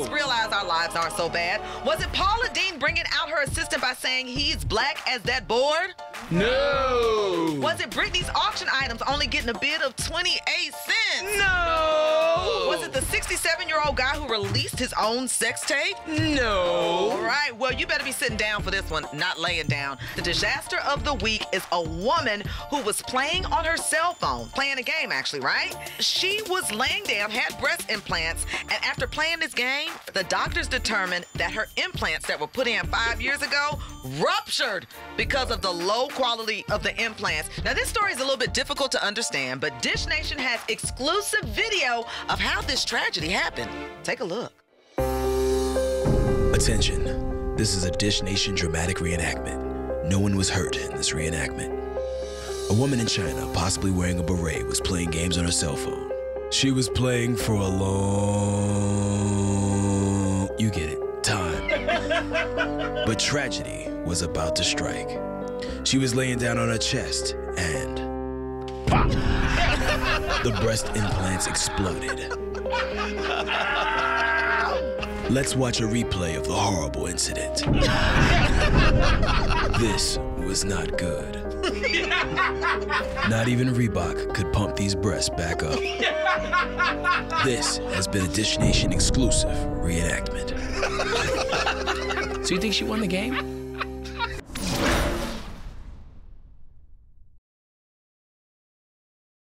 Let's realize our lives aren't so bad. Was it Paula Deen bringing out her assistant by saying he's black as that board? No. Was it Britney's auction items only getting a bid of 28 cents? No. Was it the 67 year old guy who released his own sex tape? No. All right, well, you better be sitting down for this one, not laying down. The Dishaster of the week is a woman who was playing on her cell phone, playing a game actually, right? She was laying down, had breast implants, and after playing this game, the doctors determined that her implants that were put in five years ago ruptured because of the low quality of the implants. Now, this story is a little bit difficult to understand, but Dish Nation has exclusive video of how this tragedy happened. Take a look. Attention. This is a Dish Nation dramatic reenactment. No one was hurt in this reenactment. A woman in China, possibly wearing a beret, was playing games on her cell phone. She was playing for a long. You get it. Time. but tragedy was about to strike. She was laying down on her chest and. The breast implants exploded. Let's watch a replay of the horrible incident. this was not good. Not even Reebok could pump these breasts back up. This has been a Dish Nation exclusive reenactment. So you think she won the game?